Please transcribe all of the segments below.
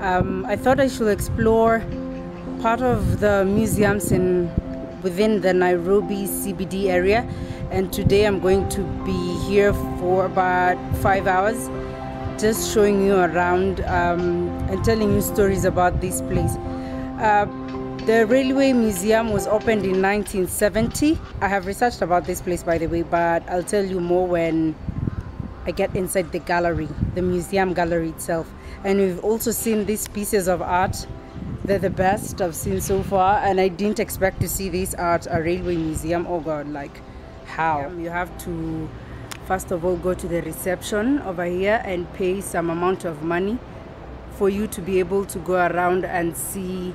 Um, I thought I should explore part of the museums in within the Nairobi CBD area and today I'm going to be here for about five hours just showing you around um, and telling you stories about this place. Uh, the Railway Museum was opened in 1970. I have researched about this place by the way, but I'll tell you more when I get inside the gallery, the museum gallery itself. And we've also seen these pieces of art. They're the best I've seen so far, and I didn't expect to see this at a railway museum. Oh God, like how? You have to first of all go to the reception over here and pay some amount of money for you to be able to go around and see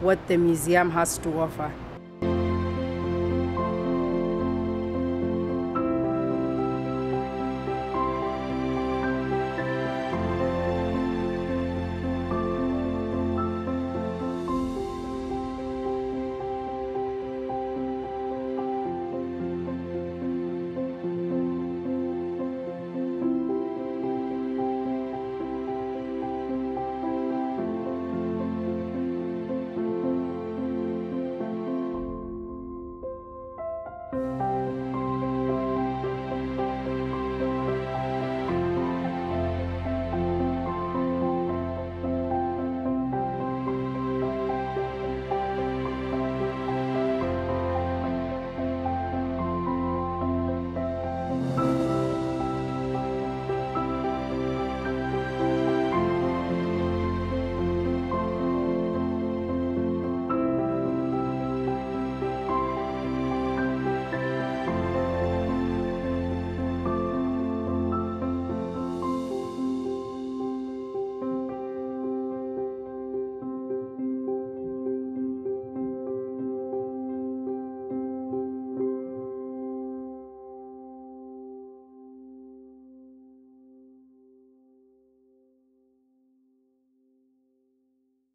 what the museum has to offer.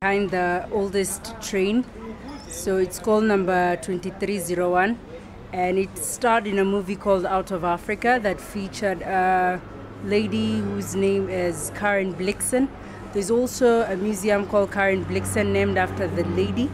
Behind the oldest train. So it's called number 2301 and it starred in a movie called Out of Africa that featured a lady whose name is Karen Blixen. There's also a museum called Karen Blixen named after the lady